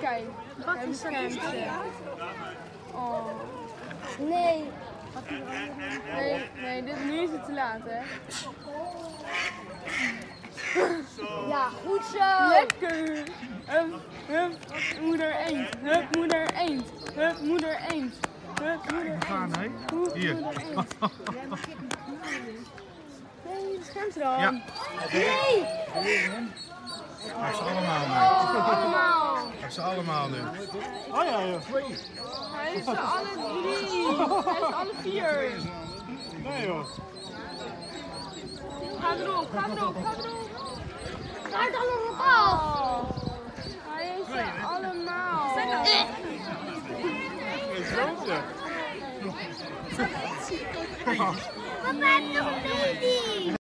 kijk. Wat is ze. Oh. Nee. Nee, nee, dit, nu is het te laat, hè? Ja, goed zo. Lekker! Hup, hup, moeder eend. Hup, moeder eend. Hup, moeder eend. Hup, moeder eend. Gaan, hè? Hier. Nee, beschermt ze dan. Ja. Nee. Ze allemaal nu. Heb ze allemaal nu. Oh ja, ja. Hij is ze alle drie. Hij is alle vier. Nee joh. Ga erop, ga erop, ga erop. Ga het allemaal af. Oh. Hij is ze allemaal. Grootje. Papa heeft nog een baby.